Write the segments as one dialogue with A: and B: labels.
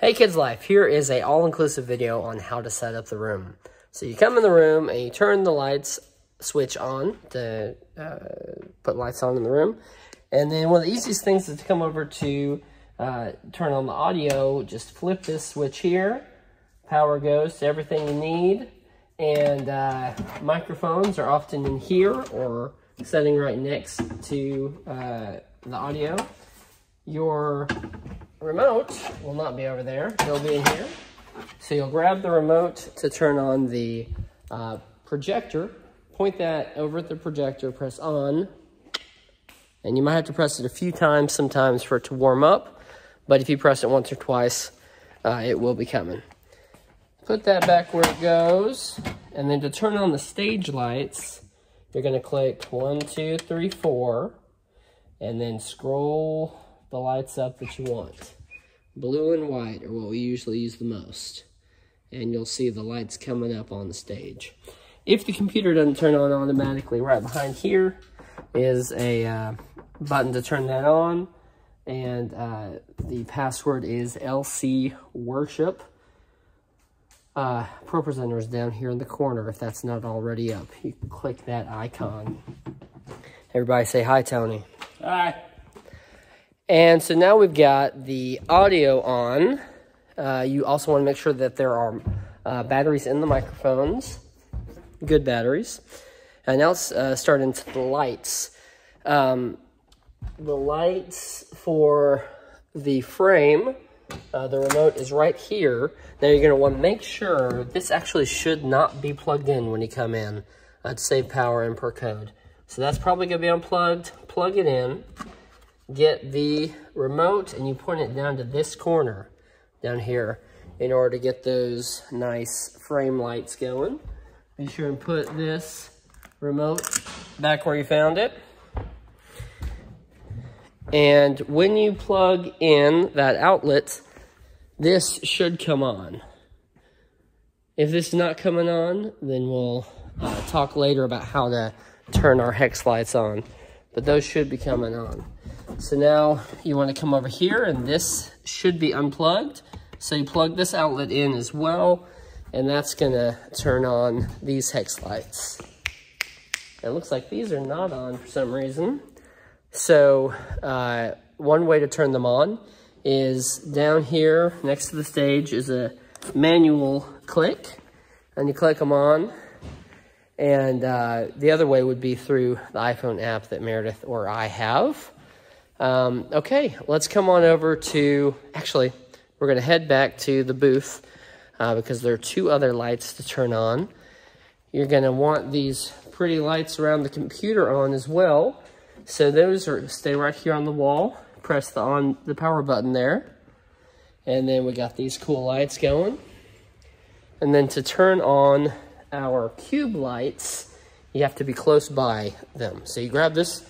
A: Hey Kids Life, here is a all-inclusive video on how to set up the room. So you come in the room and you turn the lights switch on to uh, put lights on in the room. And then one of the easiest things is to come over to uh, turn on the audio, just flip this switch here. Power goes to everything you need. And uh, microphones are often in here or setting right next to uh, the audio. Your remote will not be over there. It'll be in here. So you'll grab the remote to turn on the uh, projector. Point that over at the projector, press on. And you might have to press it a few times sometimes for it to warm up. But if you press it once or twice, uh, it will be coming. Put that back where it goes. And then to turn on the stage lights, you're going to click one, two, three, four. And then scroll the lights up that you want. Blue and white are what we usually use the most. And you'll see the lights coming up on the stage. If the computer doesn't turn on automatically, right behind here is a uh, button to turn that on. And uh, the password is LC Worship. Uh, ProPresenter is down here in the corner if that's not already up. You click that icon. Everybody say hi, Tony.
B: Hi.
A: And so now we've got the audio on. Uh, you also want to make sure that there are uh, batteries in the microphones, good batteries. And now let's uh, start into the lights. Um, the lights for the frame, uh, the remote is right here. Now you're going to want to make sure this actually should not be plugged in when you come in uh, to save power and per code. So that's probably going to be unplugged. Plug it in get the remote and you point it down to this corner down here in order to get those nice frame lights going. Be sure and put this remote back where you found it. And when you plug in that outlet, this should come on. If this is not coming on, then we'll uh, talk later about how to turn our hex lights on. But those should be coming on. So now you want to come over here and this should be unplugged. So you plug this outlet in as well and that's going to turn on these hex lights. It looks like these are not on for some reason. So uh, one way to turn them on is down here next to the stage is a manual click and you click them on and uh, the other way would be through the iPhone app that Meredith or I have. Um, okay, let's come on over to, actually, we're going to head back to the booth uh, because there are two other lights to turn on. You're going to want these pretty lights around the computer on as well. So those are stay right here on the wall. Press the on the power button there. And then we got these cool lights going. And then to turn on our cube lights, you have to be close by them. So you grab this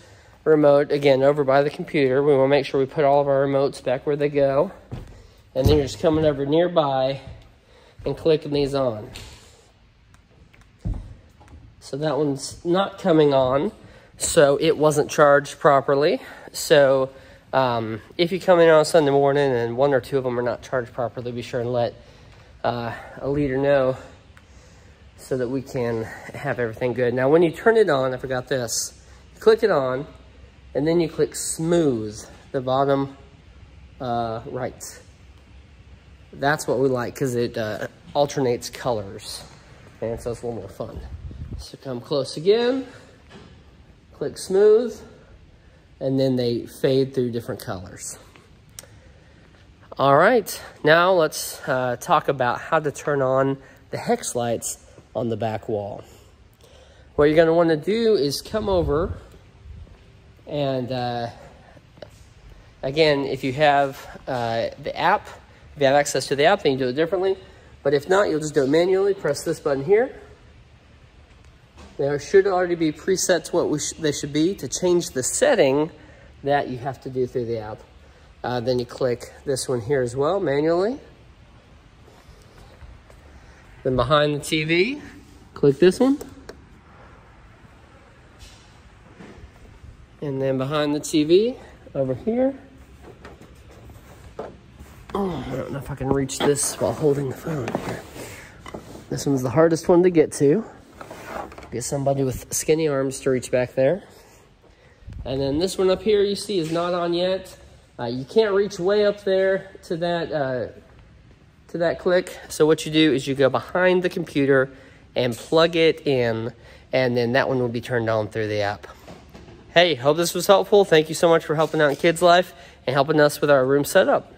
A: remote, again, over by the computer. We want to make sure we put all of our remotes back where they go. And then you're just coming over nearby and clicking these on. So that one's not coming on, so it wasn't charged properly. So um, if you come in on Sunday morning and one or two of them are not charged properly, be sure and let uh, a leader know so that we can have everything good. Now, when you turn it on, I forgot this, click it on, and then you click smooth, the bottom uh, right. That's what we like because it uh, alternates colors. And so it's a little more fun. So come close again, click smooth, and then they fade through different colors. All right, now let's uh, talk about how to turn on the hex lights on the back wall. What you're gonna wanna do is come over and uh, again, if you have uh, the app, if you have access to the app, then you do it differently. But if not, you'll just do it manually. Press this button here. There should already be presets what sh they should be to change the setting that you have to do through the app. Uh, then you click this one here as well, manually. Then behind the TV, click this one. And then behind the TV, over here. Oh, don't know if I can reach this while holding the phone here. This one's the hardest one to get to. Get somebody with skinny arms to reach back there. And then this one up here you see is not on yet. Uh, you can't reach way up there to that uh, to that click. So what you do is you go behind the computer and plug it in, and then that one will be turned on through the app. Hey, hope this was helpful. Thank you so much for helping out in Kids Life and helping us with our room setup.